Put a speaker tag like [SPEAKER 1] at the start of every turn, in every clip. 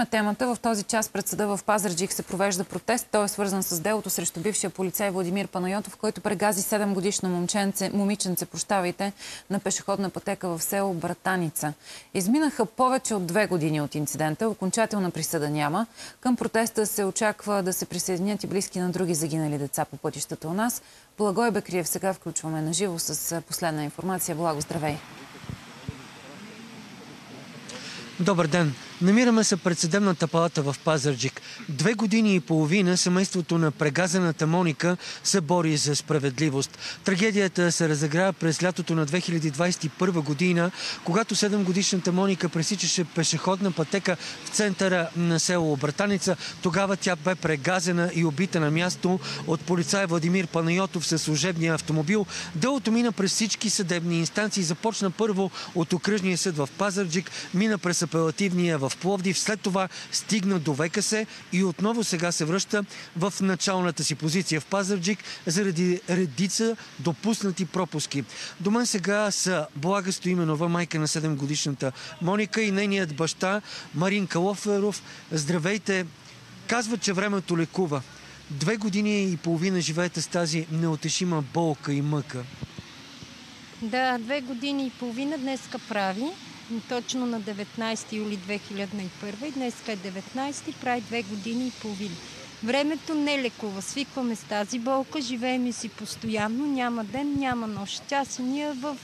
[SPEAKER 1] Продължаваме темата. В този час пред съда в Пазарджик се провежда протест. Той е свързан с делото срещу бившия полицай Владимир Панайотов, който прегази 7 годишно момченце, момиченце, прощавайте, на пешеходна пътека в село Братаница. Изминаха повече от две години от инцидента. Окончателна присъда няма. Към протеста се очаква да се присъединят и близки на други загинали деца по пътищата у нас. Благой Бекриев сега включваме на живо с последна информация. Благо, здравей!
[SPEAKER 2] Добър ден! Намираме се пред съдебната палата в Пазарджик. Две години и половина семейството на прегазената Моника се бори за справедливост. Трагедията се разигра през лятото на 2021 година, когато 7-годишната Моника пресичаше пешеходна пътека в центъра на село Братаница. Тогава тя бе прегазена и убита на място от полицай Владимир Панайотов със служебния автомобил. Делото мина през всички съдебни инстанции. Започна първо от окръжния съд в Пазарджик, мина през апелативния в в Пловдив, след това стигна до ВКС и отново сега се връща в началната си позиция в Пазарджик заради редица допуснати пропуски. До мен сега са Блага Стоименова, майка на 7-годишната Моника и нейният баща Марин Калоферов. Здравейте! Казва, че времето лекува. Две години и половина живеете с тази неотешима болка и мъка.
[SPEAKER 3] Да, две години и половина днеска прави точно на 19 юли 2001 и днес е 19, прави две години и половина. Времето не лекува. Свикваме с тази болка, живеем си постоянно, няма ден, няма нощ. Тя си ние в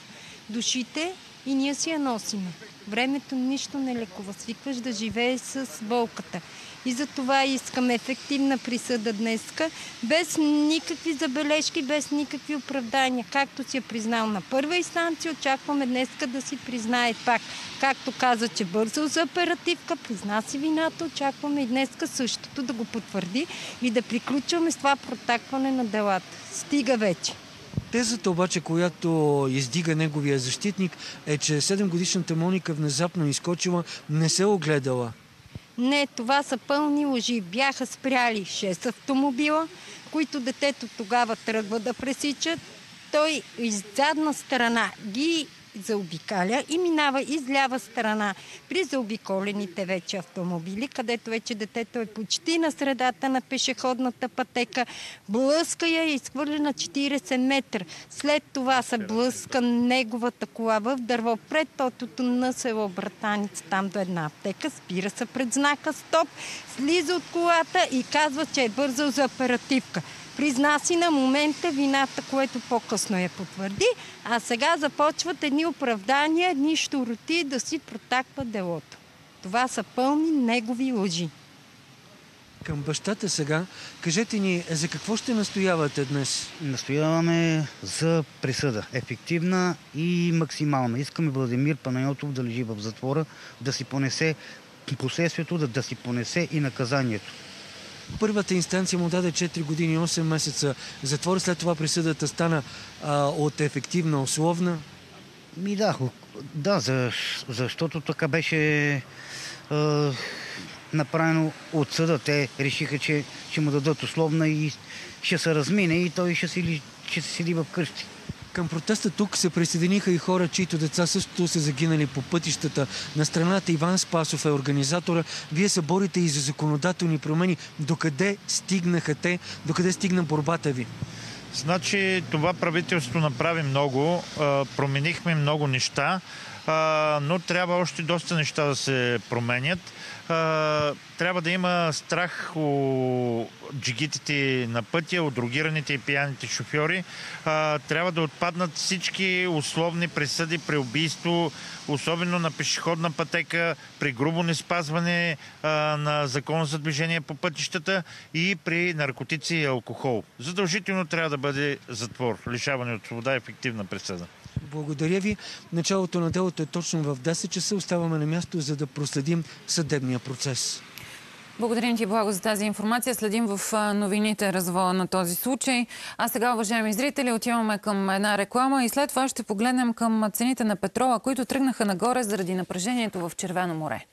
[SPEAKER 3] душите и ние си я носиме. Времето нищо не лекува. Свикваш да живее с болката. И за това искаме ефективна присъда днеска, без никакви забележки, без никакви оправдания. Както си е признал на първа инстанция, очакваме днеска да си признае пак. Както каза, че бързо за оперативка, призна си вината, очакваме и днеска същото да го потвърди и да приключваме с това протакване на делата. Стига вече.
[SPEAKER 2] Тезата обаче, която издига неговия защитник, е, че 7-годишната Моника внезапно изкочила, не се огледала.
[SPEAKER 3] Не, това са пълни лъжи. Бяха спряли 6 автомобила, които детето тогава тръгва да пресичат. Той из задна страна ги заобикаля и минава из лява страна при заобиколените вече автомобили, където вече детето е почти на средата на пешеходната пътека. Блъска я и изхвърля на 40 метра. След това се блъска неговата кола в дърво пред тотото на село Братаница, там до една аптека. Спира се пред знака стоп, слиза от колата и казва, че е бързал за оперативка. Призна си на момента вината, което по-късно я потвърди, а сега започват едни оправдания, едни щуроти да си протакват делото. Това са пълни негови лъжи.
[SPEAKER 2] Към бащата сега, кажете ни, за какво ще настоявате днес?
[SPEAKER 4] Настояваме за присъда. Ефективна и максимална. Искаме Владимир Панайотов да лежи в затвора, да си понесе последствието, да, да си понесе и наказанието.
[SPEAKER 2] Първата инстанция му даде 4 години и 8 месеца затвор, след това присъдата стана а, от ефективна условна.
[SPEAKER 4] Ми да, да за, защото така беше а, направено от съда. Те решиха, че ще му дадат условна и ще се размине и той ще, си, ще се седи в къщи.
[SPEAKER 2] Към протеста тук се присъединиха и хора, чието деца също са загинали по пътищата. На страната Иван Спасов е организатора. Вие се борите и за законодателни промени. Докъде стигнаха те? Докъде стигна борбата ви?
[SPEAKER 5] Значи това правителство направи много, променихме много неща, но трябва още доста неща да се променят трябва да има страх у джигитите на пътя, от другираните и пияните шофьори. Трябва да отпаднат всички условни присъди при убийство, особено на пешеходна пътека, при грубо неспазване на закона за движение по пътищата и при наркотици и алкохол. Задължително трябва да бъде затвор, лишаване от свобода и ефективна присъда.
[SPEAKER 2] Благодаря ви. Началото на делото е точно в 10 часа. Оставаме на място, за да проследим съдебния процес.
[SPEAKER 1] Благодарим ти, Благо, за тази информация. Следим в новините развоя на този случай. А сега, уважаеми зрители, отиваме към една реклама и след това ще погледнем към цените на петрола, които тръгнаха нагоре заради напрежението в Червено море.